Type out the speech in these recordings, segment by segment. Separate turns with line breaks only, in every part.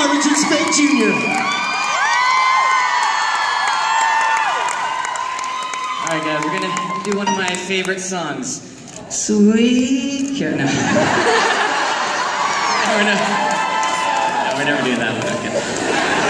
guitar, Richard Speight Jr.
All right, guys, we're gonna do one of my favorite songs. Sweet Care. No. we're, never, no, we're never doing that one. Okay.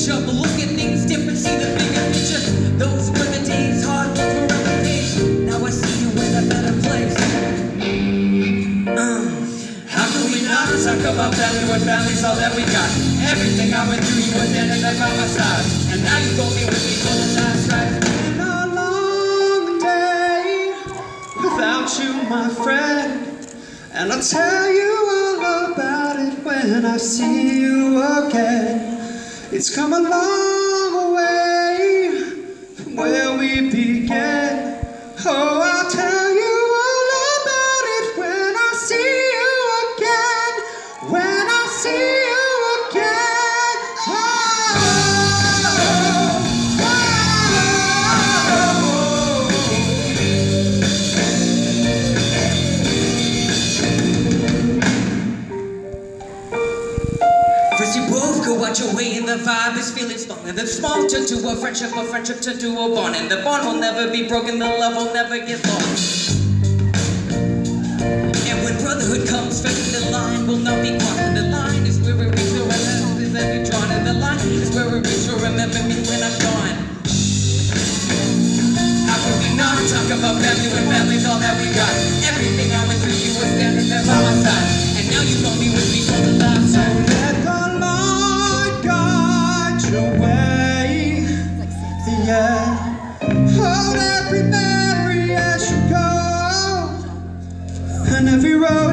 Switch up, look at things different, see the bigger picture. Those were the days, hard work forever pays. Now I see you in a better place. Uh, how can we not talk about family when family's all that we got? Everything I went through, you were there and by my side. And now you gon' be with me for the last ride.
been a long day without you, my friend. And I'll tell you all about it when I see you again. It's come a long way from where we began.
First you both go out your way and the vibe is feeling strong And the small turn to a friendship, a friendship turn to a bond And the bond will never be broken, the love will never get lost. And when brotherhood comes, first the line will not be crossed. And the line is where we reach your remember is every drawn. And the line is where we reach your remember me when I'm gone How can we not talk about family when family's all that we got? Everything I went through, you were standing there by my side. And now you gon' be with me for the last time